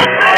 Yeah.